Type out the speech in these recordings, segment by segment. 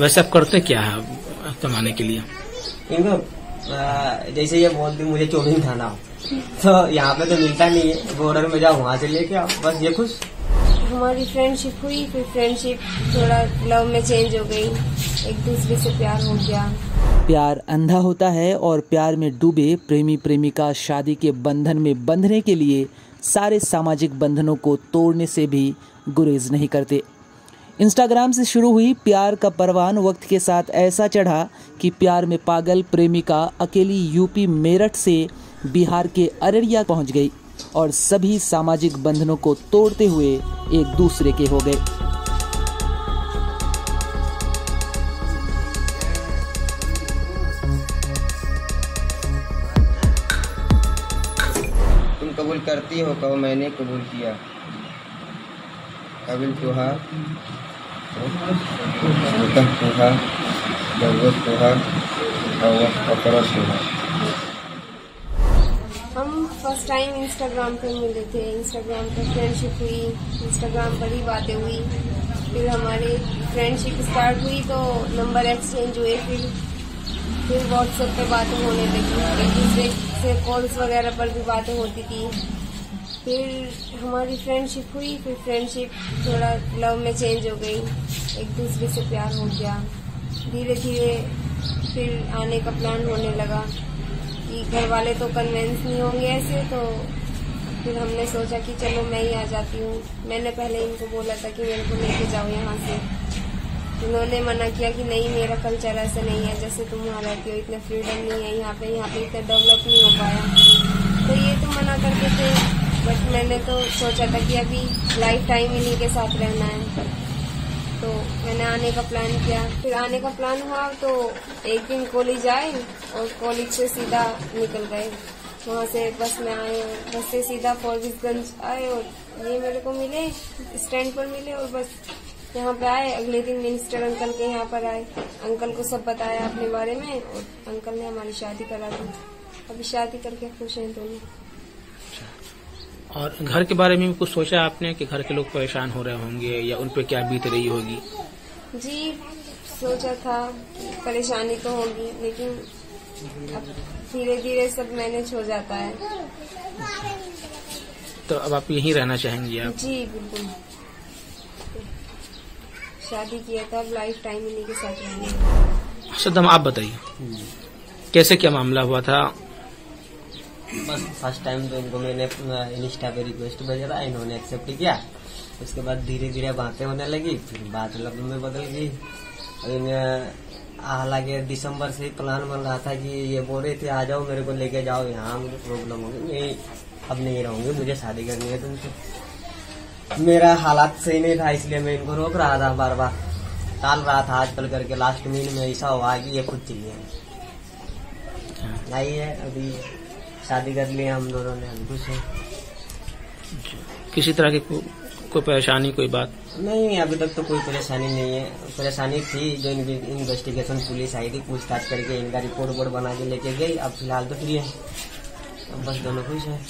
वैसे आप करते क्या है कमाने के लिए? इनको जैसे ये बोलती मुझे चौमिन खाना हो। तो यहाँ पे तो मिलता नहीं है। बॉर्डर में जाओ वहाँ से लेके आओ। बस ये खुश। हमारी फ्रेंडशिप हुई फिर फ्रेंडशिप थोड़ा लव में चेंज हो गई। एक दूसरे से प्यार हो गया। प्यार अंधा होता है और प्यार में डूबे प्रेमी प्रेमिका शादी के बंधन में बंधने के लिए सारे सामाजिक बंधनों को तोड़ने से भी गुरेज नहीं करते। इंस्टाग्राम से शुरू हुई प्यार का परवान वक्त के साथ ऐसा चढ़ा कि प्यार में पागल प्रेमिका अकेली यूपी मेरठ से बिहार के अररिया पहुँच गई और सभी सामाजिक बंधनों को तोड़ते हुए एक दूसरे के हो गए। तुम कबूल करती हो कहो मैंने कबूल किया। कबिल तुहार हम फ़र्स्ट टाइम इंस्टाग्राम पे मिले थे इंस्टाग्राम पर फ्रेंडशिप हुई इंस्टाग्राम पर ही बातें हुई। फिर हमारी फ्रेंडशिप स्टार्ट हुई तो नंबर एक्सचेंज हुए, फिर फिर व्हाट्सएप पे बातें होने लगी। एक दूसरे से कॉल्स वगैरह पर भी बातें होती थी। फिर हमारी फ्रेंडशिप हुई, फिर फ्रेंडशिप थोड़ा लव में चेंज हो गई। एक दूसरे से प्यार हो गया। धीरे धीरे फिर आने का प्लान होने लगा कि घर वाले तो कन्वेंस नहीं होंगे ऐसे तो फिर हमने सोचा कि चलो मैं ही आ जाती हूँ। मैंने पहले इनको बोला था कि मेरे को लेके जाओ यहाँ से। उन्होंने मना किया कि नहीं, मेरा कल्चर ऐसा नहीं है, जैसे तुम वहाँ रहती हो, इतना फ्रीडम नहीं है यहाँ पे यहाँ पे इतना डेवलप नहीं हो पाया। तो ये तो मना करते थे बट मैंने तो सोचा था कि अभी लाइफ टाइम इन्हीं के साथ रहना है। तो मैंने आने का प्लान किया। फिर आने का प्लान हुआ तो एक दिन कॉलेज आए और कॉलेज से सीधा निकल गए। वहाँ से बस में आए बस से सीधा फॉरबिसगंज आए और ये मेरे को मिले स्टैंड पर मिले और बस यहाँ पे आए। अगले दिन मिनिस्टर अंकल के यहाँ पर आए। अंकल को सब बताया अपने बारे में और अंकल ने हमारी शादी करा दी। अभी शादी करके खुश हैं दोनों। और घर के बारे में भी कुछ सोचा आपने कि घर के लोग परेशान हो रहे होंगे या उन पर क्या बीत रही होगी? जी सोचा था परेशानी तो होगी लेकिन धीरे धीरे सब मैनेज हो जाता है। तो अब आप यहीं रहना चाहेंगे आप? जी बिल्कुल। शादी किया था अब लाइफ टाइम इन्हीं के साथ रहेंगे सदम आप बताइए। कैसे क्या मामला हुआ था? बस फ़र्स्ट टाइम तो इनको मैंने इंस्टा पे रिक्वेस्ट भेजा था इन्होंने एक्सेप्ट किया। उसके बाद धीरे धीरे बातें होने लगी फिर बात लब में बदल गई। हालाँकि दिसंबर से ही प्लान बन रहा था कि ये बोल रहे थे आ जाओ मेरे को लेके जाओ यहाँ मुझे प्रॉब्लम होगी। नहीं अब नहीं रहूँगी मुझे शादी करनी है तुमसे। मेरा हालात सही नहीं था इसलिए मैं इनको रोक रहा था बार बार टाल रहा था आजकल करके लास्ट महीने में ऐसा हुआ कि ये खुद चाहिए। नहीं है अभी शादी कर लिया हम दोनों ने हम खुश हैं। किसी तरह की को, कोई परेशानी कोई बात? नहीं अभी तक तो कोई परेशानी नहीं है। परेशानी थी जो इनकी इन्वेस्टिगेशन पुलिस आई थी पूछताछ करके इनका रिपोर्ट वोट बना के लेके गई। अब फ़िलहाल तो फ्री है। अब बस दोनों खुश हैं।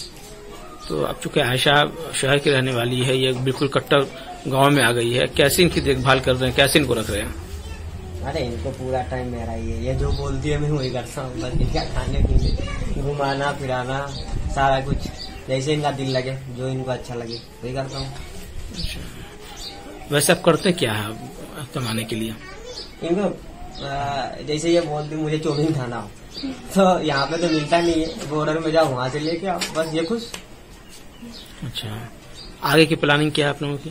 तो अब चूँकि आयशा शहर की रहने वाली है ये बिल्कुल कट्टर गाँव में आ गई है। कैसे इनकी देखभाल कर रहे हैं? कैसे इनको रख रहे हैं? अरे इनको पूरा टाइम मेरा ही है ये जो बोलती है मैं वही करता हूँ। बस इनका खाने पीने घुमाना फिराना सारा कुछ। जैसे इनका दिल लगे जो इनको अच्छा लगे वही करता हूँ। वैसे आप करते क्या है कमाने के लिए? इनको जैसे ये बोलती मुझे चौमिन खाना हो। तो यहाँ पे तो मिलता नहीं है। बॉर्डर में जाओ वहाँ से लेके आओ। बस ये खुश। अच्छा। आगे की प्लानिंग क्या है आप लोगों की?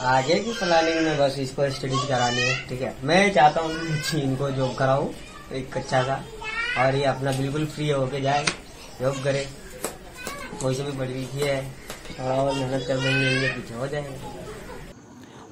आगे की प्लानिंग में बस इसको स्टडीज़ करानी है, ठीक है? मैं चाहता हूँ इनको जॉब कराऊँ, एक अच्छा सा, और ये अपना बिल्कुल फ्री होके जाए जॉब करे। कोई से भी पढ़ी लिखी है थोड़ा और मेहनत कर देंगे पीछे हो जाएगा।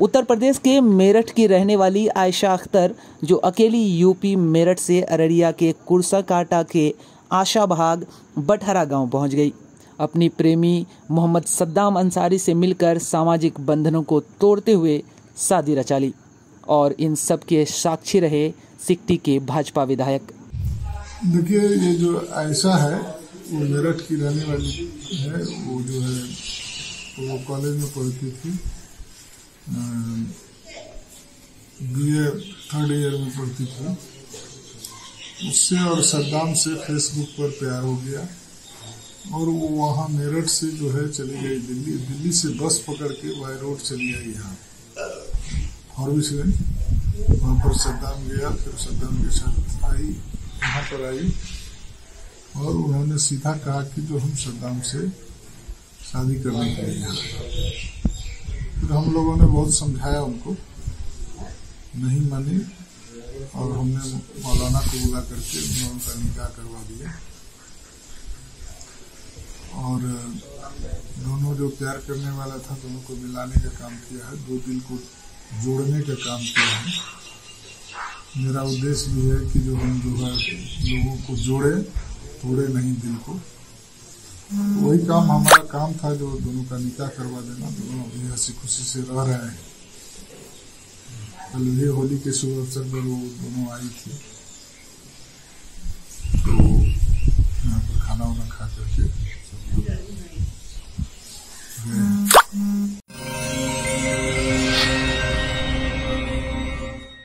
उत्तर प्रदेश के मेरठ की रहने वाली आयशा अख्तर, जो अकेली यूपी मेरठ से अररिया के कुरसा काटा के आशा भाग बटहरा गाँव पहुँच गई। अपनी प्रेमी मोहम्मद सद्दाम अंसारी से मिलकर सामाजिक बंधनों को तोड़ते हुए शादी रचा ली और इन सब के साक्षी रहे सिक्टी के भाजपा विधायक। देखिए, ये जो ऐसा है वो मेरठ की रहने वाली है, वो जो है, वो कॉलेज में पढ़ती थी। बीए थर्ड ईयर में पढ़ती थी। उससे और सद्दाम से फेसबुक पर प्यार हो गया। और वो वहाँ मेरठ से जो है चली गई दिल्ली। दिल्ली से बस पकड़ के बाय रोड चली आई यहाँ। हॉर्बिसगंज वहाँ पर सद्दाम गया, फिर सद्दाम के साथ आई यहाँ पर आई। और उन्होंने सीधा कहा कि जो हम सद्दाम से शादी करने के लिए यहाँ। फिर हम लोगों ने बहुत समझाया उनको। नहीं मानी, और हमने मौलाना को बुला करके उन लोगों का निकाह करवा दिया। और दोनों जो प्यार करने वाला था, दोनों को मिलाने का काम किया है, दो दिल को जोड़ने का काम किया है। मेरा उद्देश्य भी है कि जो हम जो है, लोगों को जोड़े, तोड़े नहीं दिल को। वही काम हमारा काम था, जो दोनों का निकाह करवा देना। दोनों अभी हँसी खुशी से रह रहे हैं। कल ये होली के शुभ अवसर पर वो दोनों आई थी।